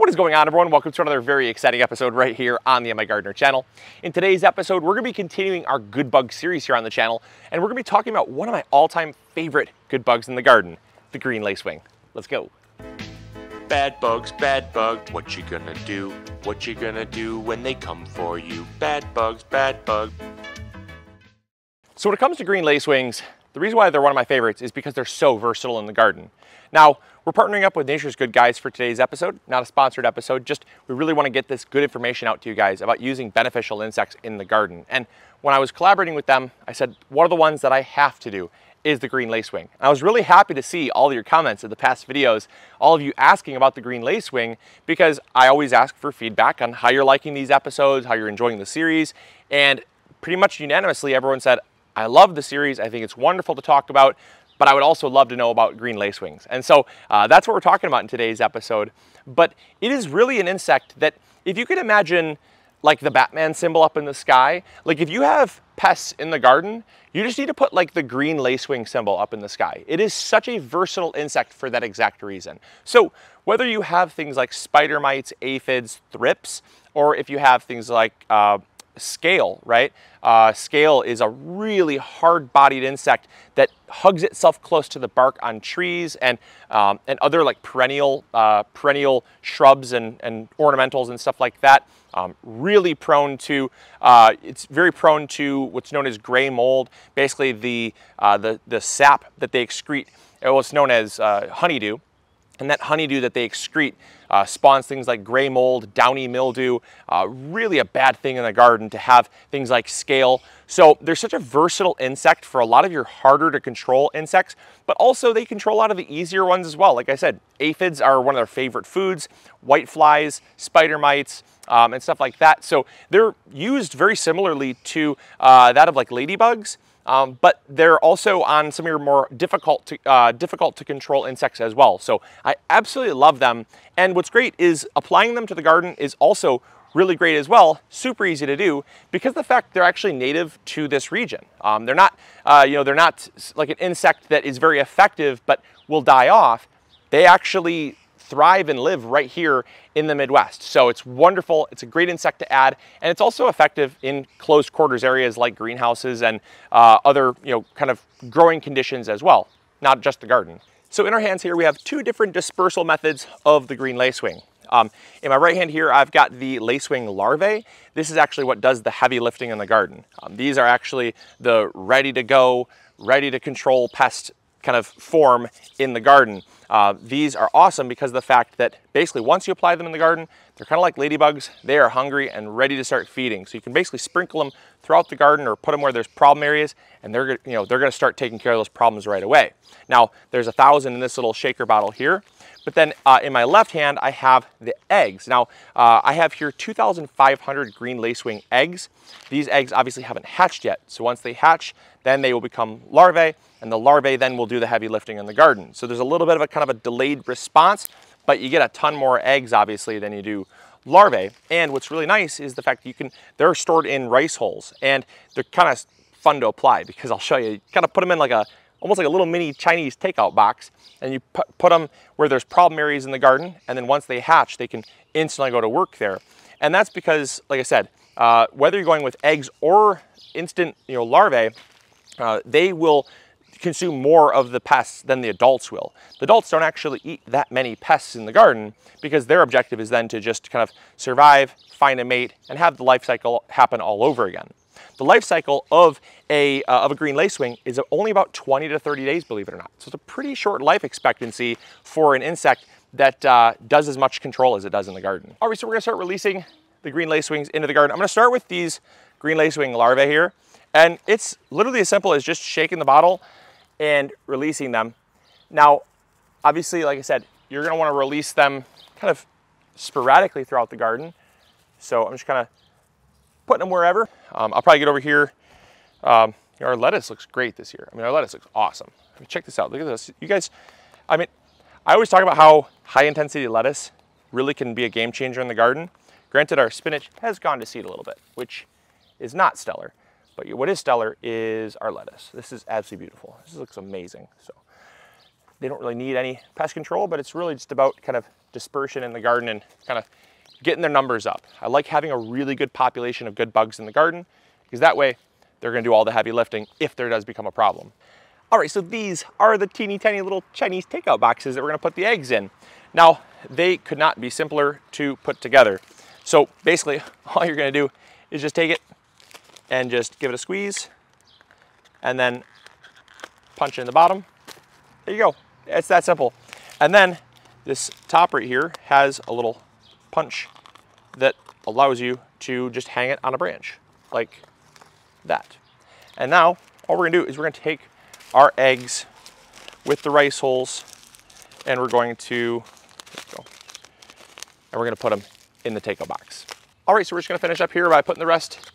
What is going on everyone? Welcome to another very exciting episode right here on the MIgardener channel. In today's episode, we're gonna be continuing our good bug series here on the channel, and we're gonna be talking about one of my all-time favorite good bugs in the garden, the green lacewing. Let's go. Bad bugs, bad bugs, what you gonna do? What you gonna do when they come for you? Bad bugs, bad bugs. So when it comes to green lacewings, the reason why they're one of my favorites is because they're so versatile in the garden. Now, we're partnering up with Nature's Good Guys for today's episode, not a sponsored episode, just we really want to get this good information out to you guys about using beneficial insects in the garden. And when I was collaborating with them, I said, one of the ones that I have to do is the green lacewing. And I was really happy to see all your comments in the past videos, all of you asking about the green lacewing, because I always ask for feedback on how you're liking these episodes, how you're enjoying the series, and pretty much unanimously everyone said, I love the series, I think it's wonderful to talk about, but I would also love to know about green lacewings. And so uh, that's what we're talking about in today's episode. But it is really an insect that if you could imagine like the Batman symbol up in the sky, like if you have pests in the garden, you just need to put like the green lacewing symbol up in the sky. It is such a versatile insect for that exact reason. So whether you have things like spider mites, aphids, thrips, or if you have things like uh, scale, right? Uh, scale is a really hard-bodied insect that hugs itself close to the bark on trees and um, and other like perennial uh, perennial shrubs and, and ornamentals and stuff like that. Um, really prone to, uh, it's very prone to what's known as gray mold, basically the, uh, the, the sap that they excrete, what's known as uh, honeydew. And that honeydew that they excrete uh, spawns things like gray mold, downy mildew, uh, really a bad thing in the garden to have things like scale. So they're such a versatile insect for a lot of your harder to control insects, but also they control a lot of the easier ones as well. Like I said, aphids are one of their favorite foods, white flies, spider mites, um, and stuff like that. So they're used very similarly to uh, that of like ladybugs. Um, but they're also on some of your more difficult to, uh, difficult to control insects as well. So I absolutely love them. And what's great is applying them to the garden is also really great as well, super easy to do because the fact they're actually native to this region. Um, they're not, uh, you know, they're not like an insect that is very effective but will die off. They actually thrive and live right here in the Midwest. So it's wonderful. It's a great insect to add, and it's also effective in closed quarters areas like greenhouses and uh, other, you know, kind of growing conditions as well, not just the garden. So in our hands here, we have two different dispersal methods of the green lacewing. Um, in my right hand here, I've got the lacewing larvae. This is actually what does the heavy lifting in the garden. Um, these are actually the ready to go, ready to control pest kind of form in the garden. Uh, these are awesome because of the fact that basically once you apply them in the garden, they're kind of like ladybugs. They are hungry and ready to start feeding. So you can basically sprinkle them throughout the garden or put them where there's problem areas and they're, you know, they're gonna start taking care of those problems right away. Now, there's a thousand in this little shaker bottle here. But then uh, in my left hand, I have the eggs. Now, uh, I have here 2,500 green lacewing eggs. These eggs obviously haven't hatched yet. So once they hatch, then they will become larvae and the larvae then will do the heavy lifting in the garden. So there's a little bit of a kind of a delayed response, but you get a ton more eggs obviously than you do larvae. And what's really nice is the fact that you can, they're stored in rice hulls and they're kind of fun to apply because I'll show you, you kind of put them in like a, almost like a little mini Chinese takeout box and you put, put them where there's problem areas in the garden and then once they hatch, they can instantly go to work there. And that's because, like I said, uh, whether you're going with eggs or instant you know, larvae, uh, they will consume more of the pests than the adults will. The adults don't actually eat that many pests in the garden because their objective is then to just kind of survive, find a mate, and have the life cycle happen all over again. The life cycle of a, uh, of a green lacewing is only about 20 to 30 days, believe it or not. So it's a pretty short life expectancy for an insect that uh, does as much control as it does in the garden. All right, so we're gonna start releasing the green lacewings into the garden. I'm gonna start with these green lacewing larvae here. And it's literally as simple as just shaking the bottle and releasing them. Now, obviously, like I said, you're gonna wanna release them kind of sporadically throughout the garden. So I'm just kind of putting them wherever. Um, I'll probably get over here. Um, our lettuce looks great this year. I mean, our lettuce looks awesome. I mean, check this out, look at this. You guys, I mean, I always talk about how high intensity lettuce really can be a game changer in the garden. Granted, our spinach has gone to seed a little bit, which is not stellar. But what is stellar is our lettuce. This is absolutely beautiful. This looks amazing. So they don't really need any pest control, but it's really just about kind of dispersion in the garden and kind of getting their numbers up. I like having a really good population of good bugs in the garden because that way they're gonna do all the heavy lifting if there does become a problem. All right, so these are the teeny tiny little Chinese takeout boxes that we're gonna put the eggs in. Now, they could not be simpler to put together. So basically, all you're gonna do is just take it and just give it a squeeze and then punch in the bottom. There you go, it's that simple. And then this top right here has a little punch that allows you to just hang it on a branch like that. And now all we're gonna do is we're gonna take our eggs with the rice hulls and we're going to, go, and we're gonna put them in the takeout box. All right, so we're just gonna finish up here by putting the rest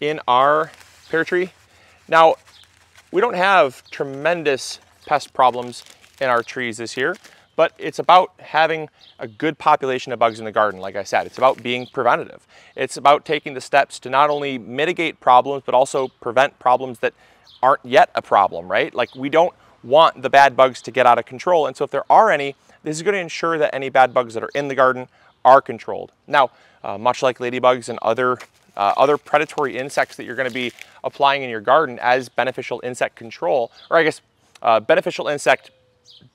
in our pear tree. Now, we don't have tremendous pest problems in our trees this year, but it's about having a good population of bugs in the garden. Like I said, it's about being preventative. It's about taking the steps to not only mitigate problems, but also prevent problems that aren't yet a problem, right? Like we don't want the bad bugs to get out of control. And so if there are any, this is gonna ensure that any bad bugs that are in the garden are controlled. Now, uh, much like ladybugs and other, uh, other predatory insects that you're gonna be applying in your garden as beneficial insect control, or I guess uh, beneficial insect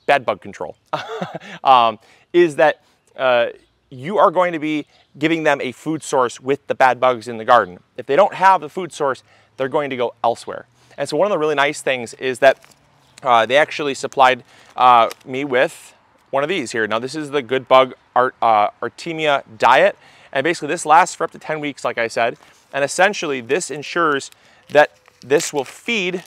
bed bug control, um, is that uh, you are going to be giving them a food source with the bad bugs in the garden. If they don't have the food source, they're going to go elsewhere. And so one of the really nice things is that uh, they actually supplied uh, me with one of these here. Now this is the Good Bug Art, uh, Artemia diet. And basically this lasts for up to 10 weeks, like I said. And essentially this ensures that this will feed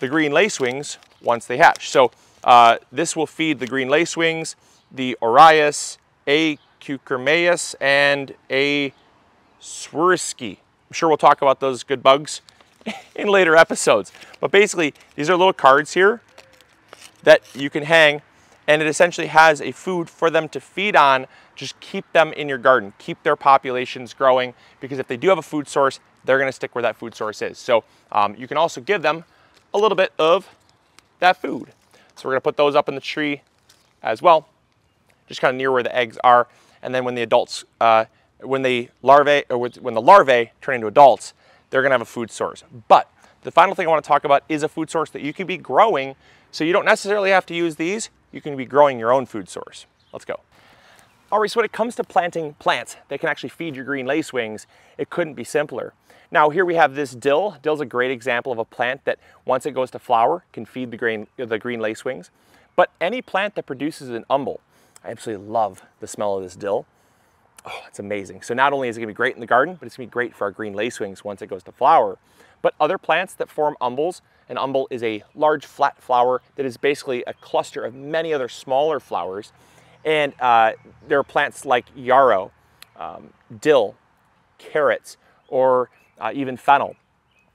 the green lacewings once they hatch. So uh, this will feed the green lacewings, the Orius, A. cucumeris, and A. swirskii. I'm sure we'll talk about those good bugs in later episodes. But basically, these are little cards here that you can hang and it essentially has a food for them to feed on. Just keep them in your garden, keep their populations growing because if they do have a food source, they're gonna stick where that food source is. So um, you can also give them a little bit of that food. So we're gonna put those up in the tree as well, just kind of near where the eggs are. And then when the adults, uh, when the larvae, or when the larvae turn into adults, they're gonna have a food source. But the final thing I wanna talk about is a food source that you can be growing so you don't necessarily have to use these, you can be growing your own food source. Let's go. All right, so when it comes to planting plants that can actually feed your green lacewings, it couldn't be simpler. Now here we have this dill. Dill's a great example of a plant that once it goes to flower can feed the green, the green lacewings. But any plant that produces an umbel, I absolutely love the smell of this dill. Oh, it's amazing. So not only is it gonna be great in the garden, but it's gonna be great for our green lacewings once it goes to flower. But other plants that form umbels, an umbel is a large flat flower that is basically a cluster of many other smaller flowers. And uh, there are plants like yarrow, um, dill, carrots, or uh, even fennel.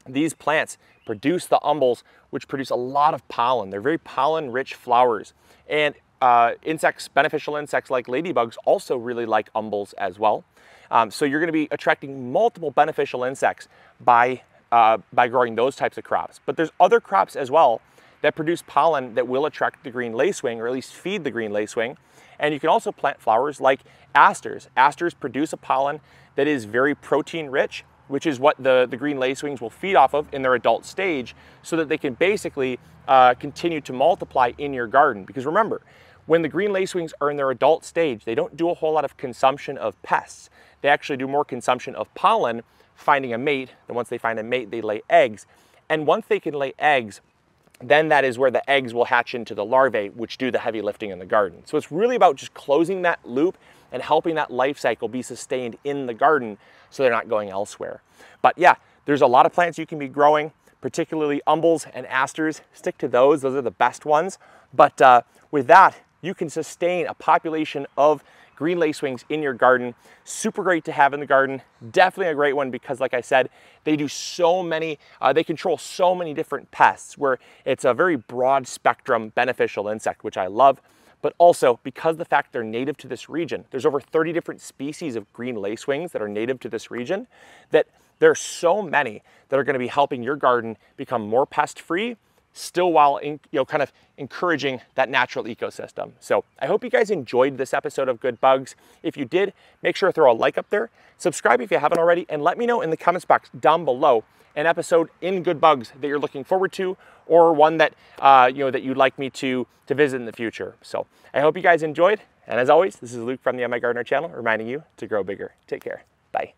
These plants produce the umbels, which produce a lot of pollen. They're very pollen-rich flowers. And uh, insects, beneficial insects like ladybugs also really like umbels as well. Um, so you're gonna be attracting multiple beneficial insects by, uh, by growing those types of crops. But there's other crops as well that produce pollen that will attract the green lacewing, or at least feed the green lacewing. And you can also plant flowers like asters. Asters produce a pollen that is very protein rich, which is what the, the green lacewings will feed off of in their adult stage so that they can basically uh, continue to multiply in your garden. Because remember, when the green lacewings are in their adult stage, they don't do a whole lot of consumption of pests. They actually do more consumption of pollen, finding a mate. And once they find a mate, they lay eggs. And once they can lay eggs, then that is where the eggs will hatch into the larvae, which do the heavy lifting in the garden. So it's really about just closing that loop and helping that life cycle be sustained in the garden so they're not going elsewhere. But yeah, there's a lot of plants you can be growing, particularly umbels and asters. Stick to those, those are the best ones. But uh, with that, you can sustain a population of green lacewings in your garden. Super great to have in the garden. Definitely a great one because like I said, they do so many, uh, they control so many different pests where it's a very broad spectrum beneficial insect, which I love. But also because the fact they're native to this region, there's over 30 different species of green lacewings that are native to this region, that there are so many that are gonna be helping your garden become more pest free still while in, you know kind of encouraging that natural ecosystem. So I hope you guys enjoyed this episode of Good Bugs. If you did, make sure to throw a like up there, subscribe if you haven't already, and let me know in the comments box down below an episode in Good Bugs that you're looking forward to, or one that uh, you know that you'd like me to to visit in the future. So I hope you guys enjoyed, and as always, this is Luke from the MIgardener channel, reminding you to grow bigger. Take care. Bye.